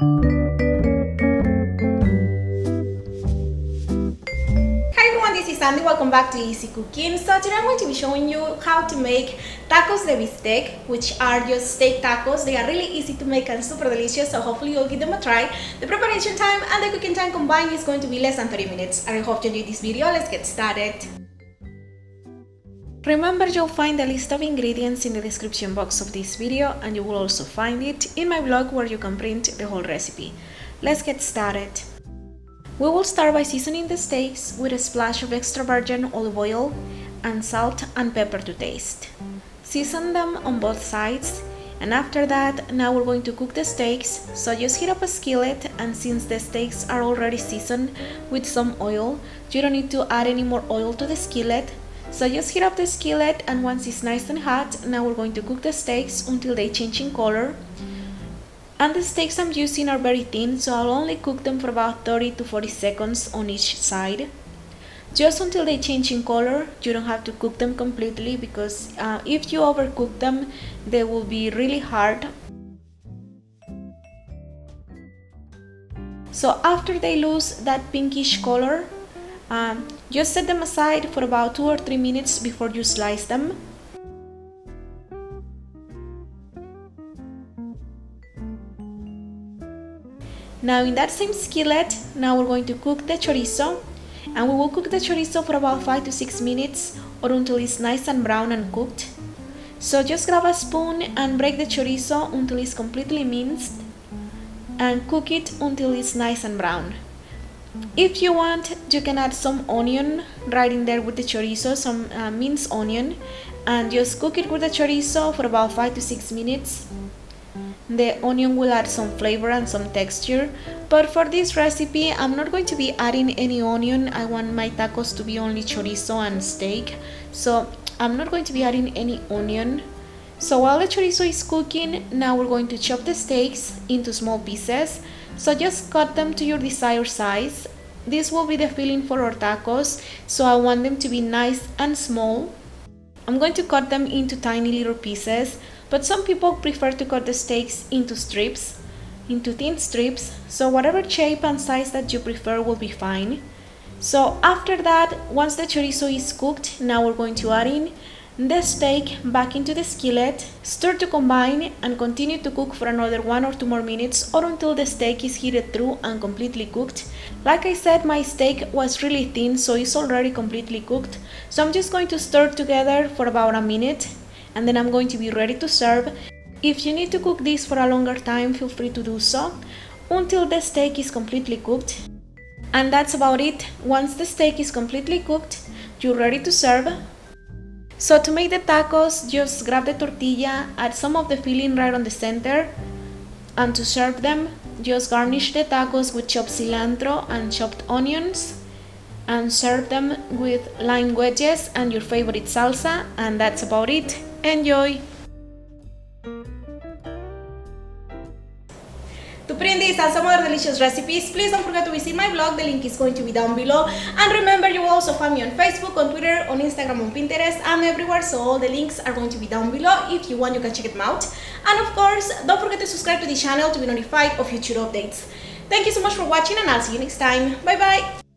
Hi everyone, this is Sandy. Welcome back to Easy Cooking. So today I'm going to be showing you how to make tacos de bistec, which are just steak tacos. They are really easy to make and super delicious, so hopefully you'll give them a try. The preparation time and the cooking time combined is going to be less than 30 minutes. I hope you enjoyed this video. Let's get started. Remember you'll find the list of ingredients in the description box of this video and you will also find it in my blog where you can print the whole recipe. Let's get started. We will start by seasoning the steaks with a splash of extra virgin olive oil and salt and pepper to taste. Season them on both sides and after that now we're going to cook the steaks so just heat up a skillet and since the steaks are already seasoned with some oil you don't need to add any more oil to the skillet so just heat up the skillet and once it's nice and hot, now we're going to cook the steaks until they change in color. And the steaks I'm using are very thin, so I'll only cook them for about 30 to 40 seconds on each side. Just until they change in color, you don't have to cook them completely because uh, if you overcook them, they will be really hard. So after they lose that pinkish color, um, just set them aside for about 2 or 3 minutes before you slice them. Now in that same skillet, now we're going to cook the chorizo and we will cook the chorizo for about 5 to 6 minutes or until it's nice and brown and cooked. So just grab a spoon and break the chorizo until it's completely minced and cook it until it's nice and brown. If you want, you can add some onion right in there with the chorizo, some uh, minced onion, and just cook it with the chorizo for about 5 to 6 minutes. The onion will add some flavor and some texture, but for this recipe, I'm not going to be adding any onion. I want my tacos to be only chorizo and steak, so I'm not going to be adding any onion. So while the chorizo is cooking, now we're going to chop the steaks into small pieces so just cut them to your desired size. This will be the filling for our tacos, so I want them to be nice and small. I'm going to cut them into tiny little pieces, but some people prefer to cut the steaks into strips, into thin strips, so whatever shape and size that you prefer will be fine. So after that, once the chorizo is cooked, now we're going to add in the steak back into the skillet, stir to combine and continue to cook for another one or two more minutes or until the steak is heated through and completely cooked. Like I said, my steak was really thin so it's already completely cooked. So I'm just going to stir together for about a minute and then I'm going to be ready to serve. If you need to cook this for a longer time, feel free to do so until the steak is completely cooked. And that's about it. Once the steak is completely cooked, you're ready to serve. So to make the tacos, just grab the tortilla, add some of the filling right on the center, and to serve them, just garnish the tacos with chopped cilantro and chopped onions, and serve them with lime wedges and your favorite salsa, and that's about it. Enjoy! These and some other delicious recipes, please don't forget to visit my blog, the link is going to be down below. And remember, you also find me on Facebook, on Twitter, on Instagram, on Pinterest, and everywhere, so all the links are going to be down below. If you want, you can check them out. And of course, don't forget to subscribe to the channel to be notified of future updates. Thank you so much for watching, and I'll see you next time. Bye bye!